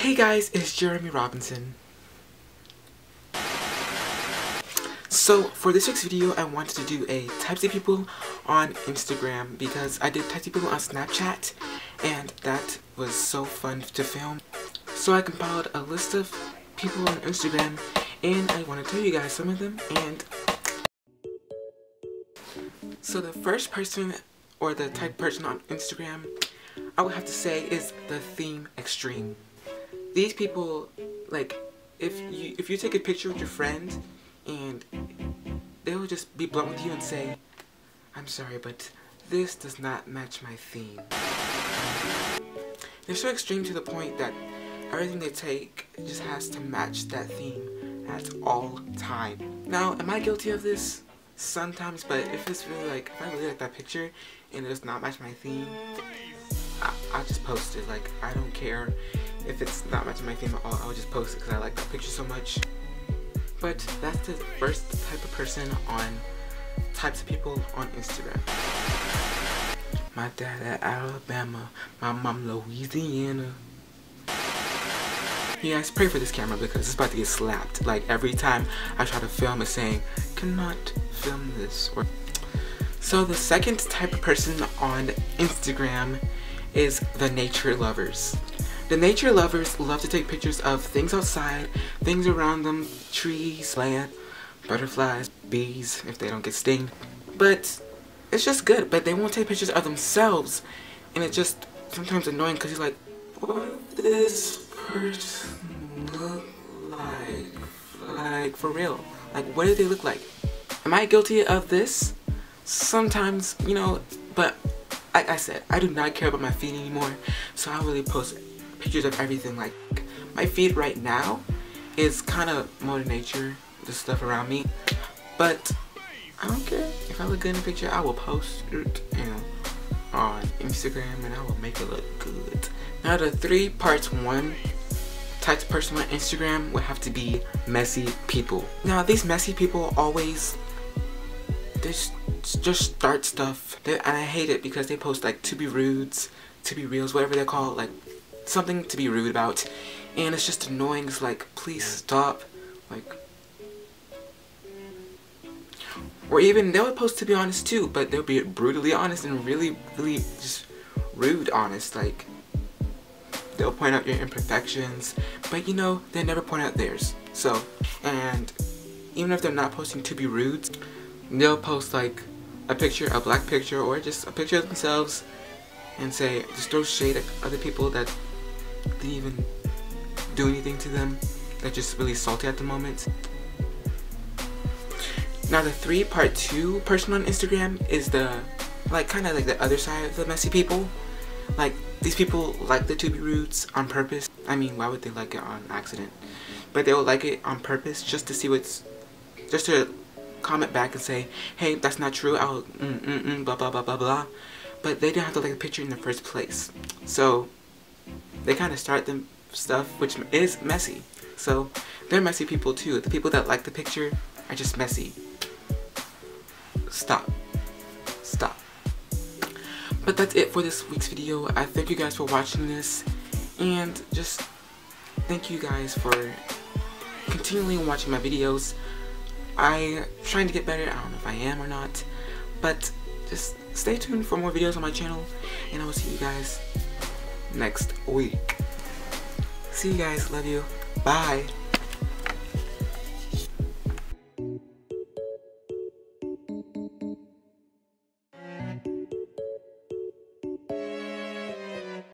Hey guys, it's Jeremy Robinson. So for this week's video, I wanted to do a types of people on Instagram because I did types of people on Snapchat and that was so fun to film. So I compiled a list of people on Instagram and I want to tell you guys some of them and so the first person or the type person on Instagram I would have to say is the theme extreme. These people like if you if you take a picture with your friend and they'll just be blunt with you and say I'm sorry but this does not match my theme. They're so extreme to the point that everything they take just has to match that theme at all time. Now, am I guilty of this? Sometimes, but if it's really like, if I really like that picture and it does not match my theme, I, will just post it. Like, I don't care if it's not matching my theme at all, I'll just post it because I like that picture so much. But that's the first type of person on types of people on Instagram. My dad at Alabama, my mom Louisiana. You guys pray for this camera because it's about to get slapped. Like every time I try to film it's saying, cannot film this. Or so the second type of person on Instagram is the nature lovers. The nature lovers love to take pictures of things outside, things around them, trees, land, butterflies, bees, if they don't get stung. But it's just good, but they won't take pictures of themselves. And it's just sometimes annoying because you're like, what this person look like? Like, for real. Like, what do they look like? Am I guilty of this? Sometimes, you know, but like I said, I do not care about my feet anymore, so I really post pictures of everything. Like, my feed right now is kind of Mother Nature, the stuff around me, but I don't care. If I look good in a picture, I will post it, you know, on Instagram and I will make it look good. Now the three parts one type of person on Instagram would have to be messy people. Now these messy people always they just, just start stuff and I hate it because they post like to be rudes, to be reals, whatever they're called, like something to be rude about and it's just annoying. It's like please stop. Like or even they'll post to be honest too, but they'll be brutally honest and really, really just rude honest. Like they'll point out your imperfections, but you know, they never point out theirs. So, and even if they're not posting to be rude, they'll post like a picture, a black picture, or just a picture of themselves and say, just throw shade at other people that didn't even do anything to them. They're just really salty at the moment. Now the three part two person on Instagram is the, like kind of like the other side of the messy people. Like these people like the to be roots on purpose. I mean, why would they like it on accident? But they will like it on purpose just to see what's, just to comment back and say, hey, that's not true. I'll mm mm mm blah blah blah blah blah. But they didn't have to like the picture in the first place. So they kind of start the stuff which is messy. So they're messy people too. The people that like the picture are just messy. Stop. Stop. But that's it for this week's video. I thank you guys for watching this. And just thank you guys for continually watching my videos. I'm trying to get better. I don't know if I am or not. But just stay tuned for more videos on my channel. And I will see you guys next week. See you guys. Love you. Bye.